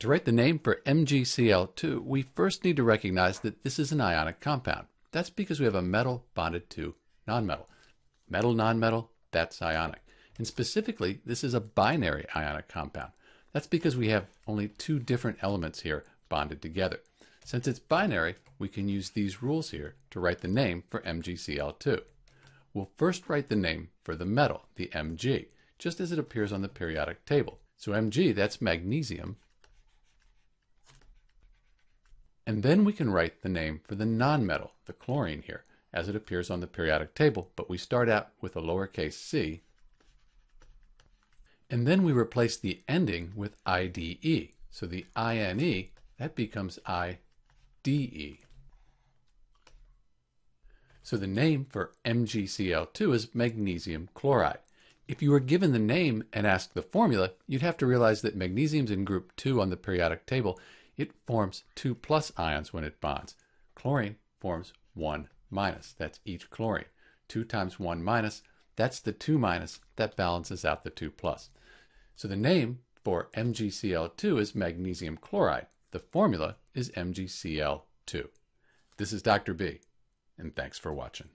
To write the name for MgCl2, we first need to recognize that this is an ionic compound. That's because we have a metal bonded to nonmetal. Metal, nonmetal, that's ionic. And specifically, this is a binary ionic compound. That's because we have only two different elements here bonded together. Since it's binary, we can use these rules here to write the name for MgCl2. We'll first write the name for the metal, the Mg, just as it appears on the periodic table. So Mg, that's magnesium. And then we can write the name for the nonmetal, the chlorine here, as it appears on the periodic table, but we start out with a lowercase c. And then we replace the ending with IDE. So the INE, that becomes IDE. So the name for MgCl2 is magnesium chloride. If you were given the name and asked the formula, you'd have to realize that magnesium's in group 2 on the periodic table. It forms 2 plus ions when it bonds. Chlorine forms 1 minus. That's each chlorine. 2 times 1 minus, that's the 2 minus. That balances out the 2 plus. So the name for MgCl2 is magnesium chloride. The formula is MgCl2. This is Dr. B, and thanks for watching.